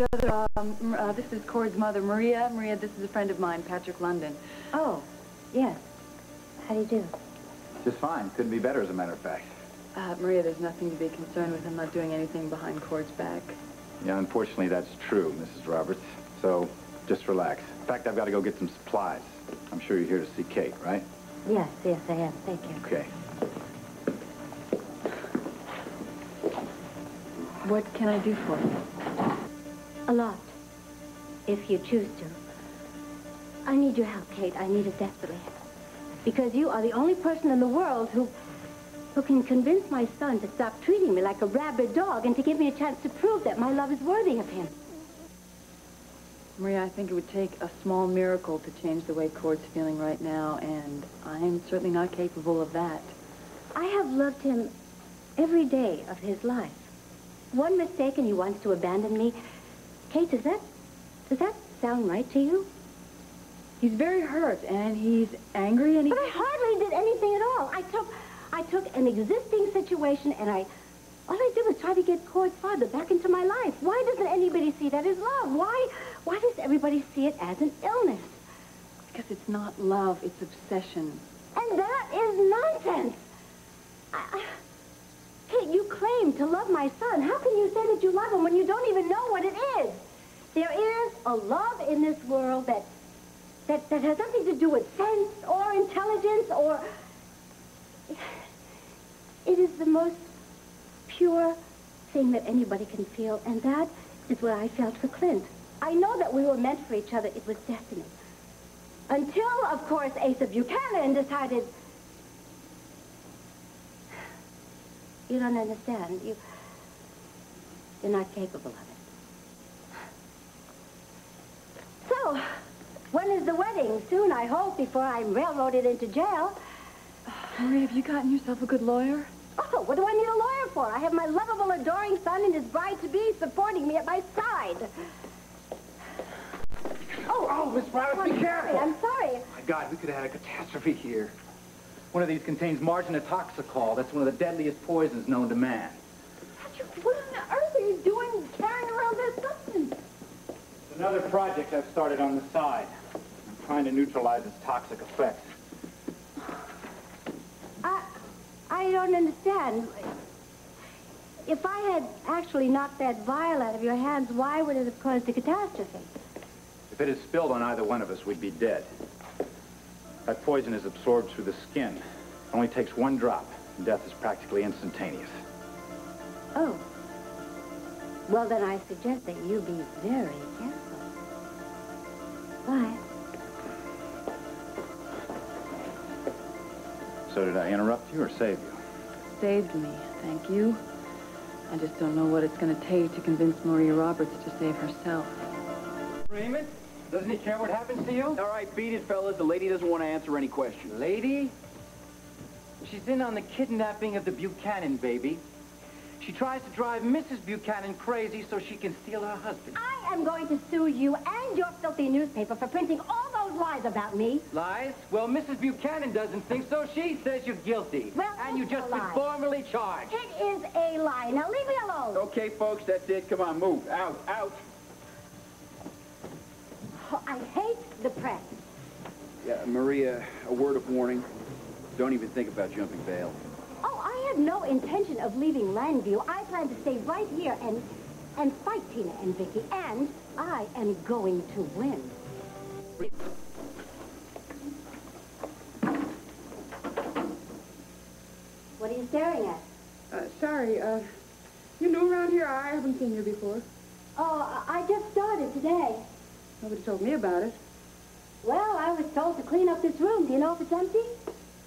each. Um, uh, this is Cord's mother, Maria. Maria, this is a friend of mine, Patrick London. Oh, yes. How do you do? Just fine. Couldn't be better, as a matter of fact. Uh, Maria, there's nothing to be concerned with. I'm not doing anything behind Cord's back. Yeah, unfortunately, that's true, Mrs. Roberts. So, just relax. In fact, I've got to go get some supplies. I'm sure you're here to see Kate, right? Yes, yes, I am. Thank you. Okay. What can I do for you? A lot, if you choose to. I need your help, Kate. I need it desperately. Because you are the only person in the world who, who can convince my son to stop treating me like a rabid dog and to give me a chance to prove that my love is worthy of him. Maria, I think it would take a small miracle to change the way Cord's feeling right now, and I'm certainly not capable of that. I have loved him every day of his life. One mistake and he wants to abandon me. Kate, does that, does that sound right to you? He's very hurt, and he's angry, and he... But I hardly did anything at all. I took, I took an existing situation and I, all I did was try to get Cord's father back into my life. Why doesn't anybody see that as love? Why, why does everybody see it as an illness? Because it's not love, it's obsession. And that is nonsense. I, I, Kate, you claim to love my son. How can you say that you love him when you don't even know what it is? There is a love in this world that, that, that has nothing to do with sense or intelligence or... It is the most pure thing that anybody can feel, and that is what I felt for Clint. I know that we were meant for each other. It was destiny. Until, of course, Asa Buchanan decided... You don't understand. You... You're not capable of it. So, when is the wedding? Soon, I hope, before I'm railroaded into jail. Maria, have you gotten yourself a good lawyer? Oh, what do I need a lawyer for? I have my lovable, adoring son and his bride-to-be supporting me at my side. Oh, Oh, Miss Roberts, I'm be careful. Sorry, I'm sorry. My God, we could have had a catastrophe here. One of these contains marginotoxicol. That's one of the deadliest poisons known to man. Patrick, what on earth are you doing carrying around that substance? It's another project I've started on the side. I'm trying to neutralize its toxic effects. I, I don't understand. If I had actually knocked that vial out of your hands, why would it have caused a catastrophe? If it had spilled on either one of us, we'd be dead. That poison is absorbed through the skin. It only takes one drop, and death is practically instantaneous. Oh. Well, then I suggest that you be very careful. Why? So did I interrupt you or save you? Saved me, thank you. I just don't know what it's going to take to convince Maria Roberts to save herself. Raymond, doesn't he care what happens to you? All right, beat it, fellas. The lady doesn't want to answer any questions. Lady? She's in on the kidnapping of the Buchanan baby. She tries to drive Mrs. Buchanan crazy so she can steal her husband. I am going to sue you and your filthy newspaper for printing all those lies about me. Lies? Well, Mrs. Buchanan doesn't think so. She says you're guilty. Well, and you it's a just been lie. formally charged. It is a lie. Now leave me alone. Okay, folks, that's it. Come on, move. Out, out. Oh, I hate the press. Yeah, Maria, a word of warning. Don't even think about jumping bail. Oh, I have no intention of leaving Llanview. I plan to stay right here and and fight Tina and Vicky, and I am going to win. What are you staring at? Uh, sorry, uh, you new around here? I haven't seen you before. Oh, I just started today. Nobody told me about it. Well, I was told to clean up this room. Do you know if it's empty?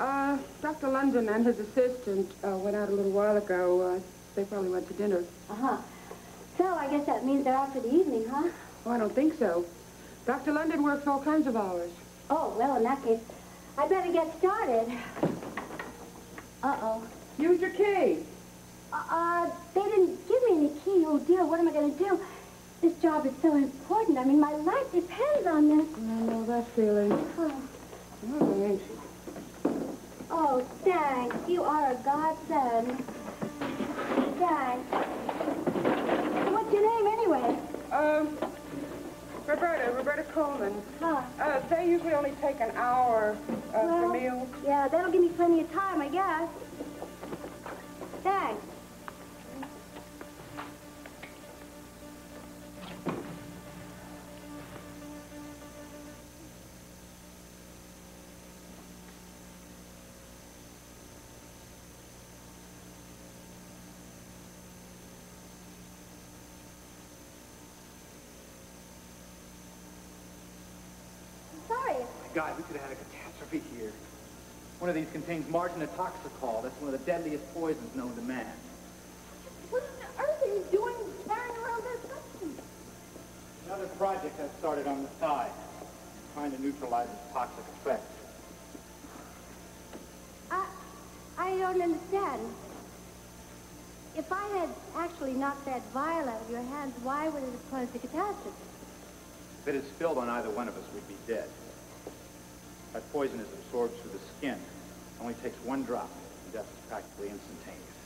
Uh, Dr. London and his assistant uh, went out a little while ago. Uh, they probably went to dinner. Uh-huh. So I guess that means they're out for the evening, huh? Oh, I don't think so. Dr. London works all kinds of hours. Oh, well, in that case, I better get started. Uh-oh. Use your key. Uh, uh, they didn't give me any key. Oh, dear, what am I going to do? This job is so important. I mean, my life depends on this. I know that feeling. Oh, All right. oh thanks. You are a godsend. Thanks. Coleman. Huh. Uh, they usually only take an hour uh, for meals. Yeah, that'll give me plenty of time, I guess. God, we could have had a catastrophe here. One of these contains marginotoxicol. That's one of the deadliest poisons known to man. What on earth are you doing carrying around that substance? Another project I started on the side, trying to neutralize its toxic effects. I, I don't understand. If I had actually knocked that vial out of your hands, why would it have caused the catastrophe? If it had spilled on either one of us, we'd be dead. That poison is absorbed through the skin. It only takes one drop, and death is practically instantaneous.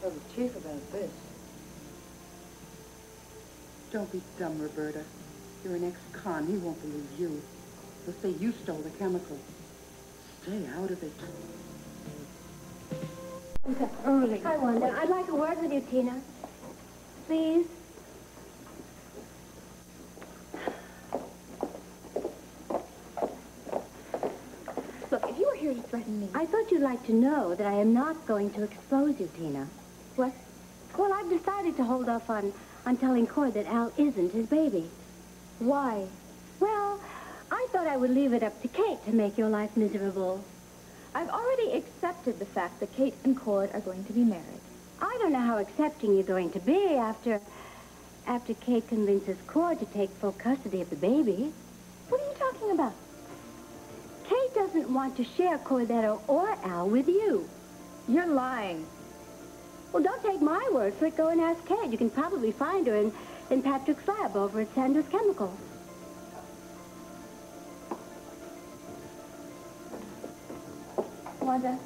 Tell the chief about this. Don't be dumb, Roberta. You're an ex-con. He won't believe you. He'll say you stole the chemical. Stay out of it. Early. I wonder. I'd like a word with you, Tina. Please. Look, if you were here to threaten me... I thought you'd like to know that I am not going to expose you, Tina. What? Well, I've decided to hold off on, on telling Cord that Al isn't his baby. Why? Well, I thought I would leave it up to Kate to make your life miserable. I've already accepted the fact that Kate and Cord are going to be married. I don't know how accepting you're going to be after... after Kate convinces Cord to take full custody of the baby. What are you talking about? Kate doesn't want to share Cordetto or Al with you. You're lying. Well, don't take my word for it. Go and ask Kate. You can probably find her in, in Patrick's lab over at Sanders Chemicals. Wanda,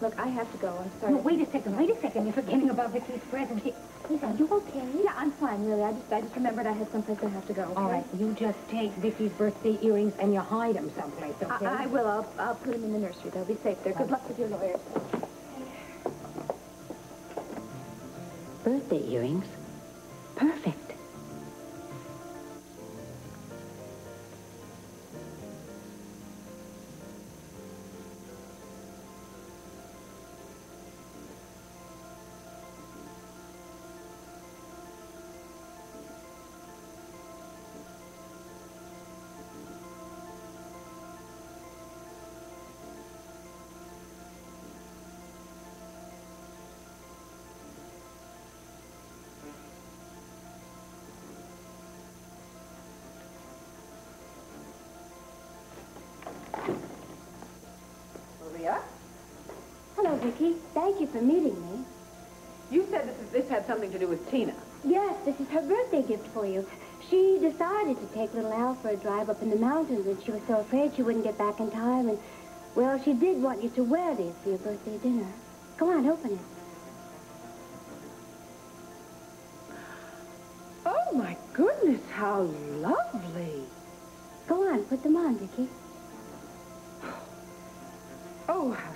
look, I have to go. I'm sorry. No, wait a second, wait a second. You're forgetting about Vicky's present. He- are you okay? Yeah, I'm fine, really. I just, I just remembered I had someplace I have to go, okay? All right, you just take Vicky's birthday earrings and you hide them someplace, okay? I, I will. I'll, I'll put them in the nursery. They'll be safe there. Good luck with your lawyers. Birthday earrings? Perfect. For meeting me. You said this, this had something to do with Tina. Yes, this is her birthday gift for you. She decided to take little Al for a drive up in the mountains, and she was so afraid she wouldn't get back in time. And, well, she did want you to wear these for your birthday dinner. Go on, open it. Oh, my goodness, how lovely. Go on, put them on, Vicky. Oh, how